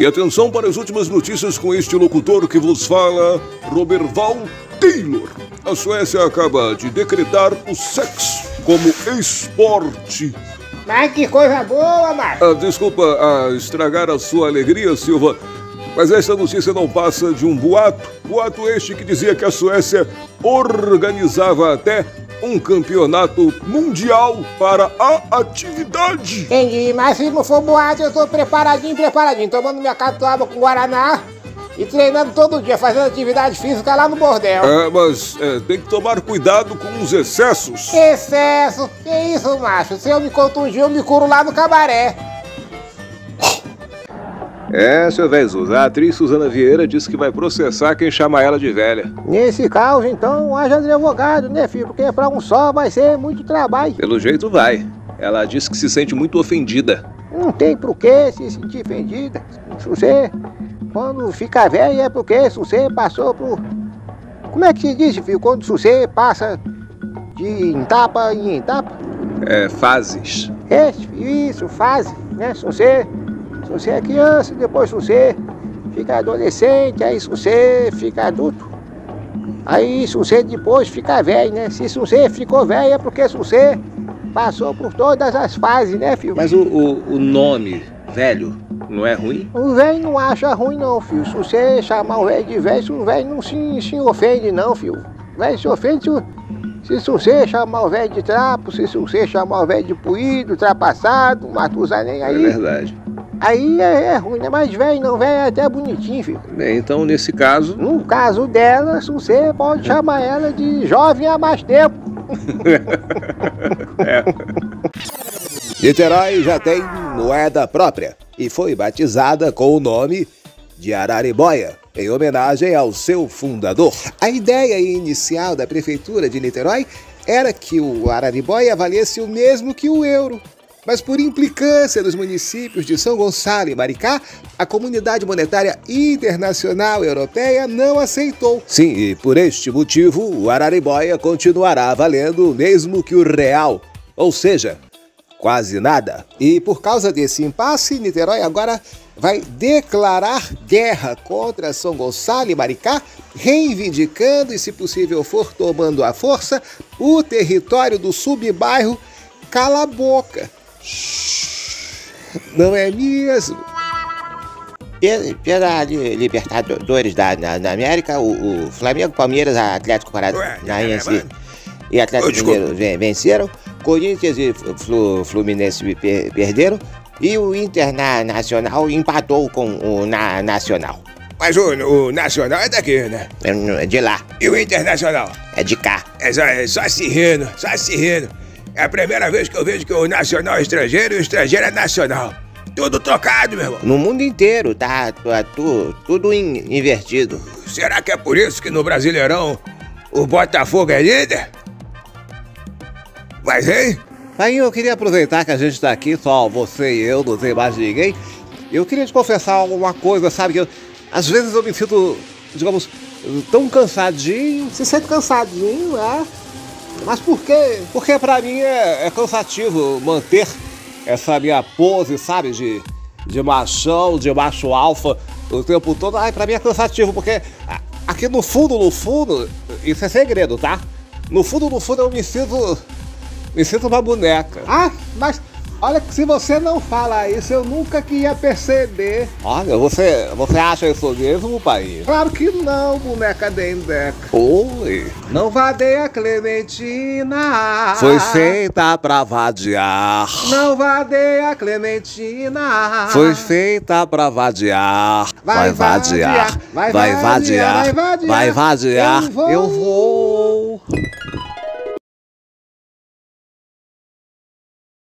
E atenção para as últimas notícias com este locutor que vos fala, Roberval Taylor. A Suécia acaba de decretar o sexo como esporte. Mas que coisa boa, Marcos. Ah, desculpa ah, estragar a sua alegria, Silva, mas esta notícia não passa de um boato. Boato este que dizia que a Suécia organizava até um campeonato mundial para a atividade. Entendi, mas se não for boato, eu tô preparadinho, preparadinho, tomando minha catuaba com Guaraná e treinando todo dia, fazendo atividade física lá no bordel. É, mas é, tem que tomar cuidado com os excessos. Excesso? Que isso, macho? Se eu me contundir, eu me curo lá no cabaré. É, seu Jesus, a atriz Suzana Vieira disse que vai processar quem chama ela de velha. Nesse caso, então, haja advogado, né, filho? Porque pra um só vai ser muito trabalho. Pelo jeito vai. Ela disse que se sente muito ofendida. Não tem por que se sentir ofendida. Se você, quando fica velho, é porque se você passou por... Como é que se diz, filho? Quando você passa de etapa em etapa? É, fases. É, isso, fase, né? Se você você é criança, depois você fica adolescente, aí se você fica adulto, aí se você depois fica velho, né? Se você ficou velho é porque se você passou por todas as fases, né, filho? Mas o, o, o nome velho não é ruim? O velho não acha ruim não, filho. Se você chamar o velho de velho, o velho não se, se ofende não, filho. O velho se ofende se, se você chamar o velho de trapo, se você chamar o velho de puído, ultrapassado, nem aí... É verdade. Aí é, é ruim, né? Mas velho não velho é até bonitinho, filho. Bem, então nesse caso. No caso dela, você pode chamar ela de jovem há mais tempo. é. Niterói já tem moeda própria e foi batizada com o nome de Araribóia, em homenagem ao seu fundador. A ideia inicial da prefeitura de Niterói era que o Araribóia valesse o mesmo que o euro. Mas por implicância dos municípios de São Gonçalo e Maricá, a comunidade monetária internacional europeia não aceitou. Sim, e por este motivo, o Araribóia continuará valendo mesmo que o real, ou seja, quase nada. E por causa desse impasse, Niterói agora vai declarar guerra contra São Gonçalo e Maricá, reivindicando e, se possível for tomando à força, o território do subbairro Cala Boca, não é mesmo? Pela Libertadores da, da, da América, o, o, Flamengo, Palmeiras, Atlético Paranaense e Atlético Mineiro venceram. Corinthians e Fluminense perderam. E o Internacional empatou com o na, Nacional. Mas o, o, Nacional é daqui, né? É, é de lá. E o Internacional? É de cá. É só, é só se rindo, só se rindo. É a primeira vez que eu vejo que o nacional é estrangeiro e o estrangeiro é nacional. Tudo trocado, meu irmão. No mundo inteiro, tá? tá tu, tudo in, invertido. Será que é por isso que no Brasileirão o Botafogo é líder? Mas, hein? Aí eu queria aproveitar que a gente tá aqui, só você e eu, não tem mais ninguém. Eu queria te confessar uma coisa, sabe? Que eu, às vezes eu me sinto, digamos, tão cansadinho. Se sente cansadinho, é? Mas por quê? Porque pra mim é, é cansativo manter essa minha pose, sabe, de, de machão, de macho alfa o tempo todo. Ai, pra mim é cansativo, porque aqui no fundo, no fundo, isso é segredo, tá? No fundo, no fundo eu me sinto. Me sinto uma boneca. Ah, mas Olha que se você não fala isso, eu nunca que ia perceber. Olha, você, você acha isso mesmo, pai? Claro que não, boneca Dendeca. Oi. Não vadeia Clementina. Foi feita pra vadiar. Não vadeia Clementina. Foi feita pra vadiar. Vai, vai vadiar. Vai vadiar. Vai vadiar. Vai vadiar. Vai. Eu vou. Eu vou.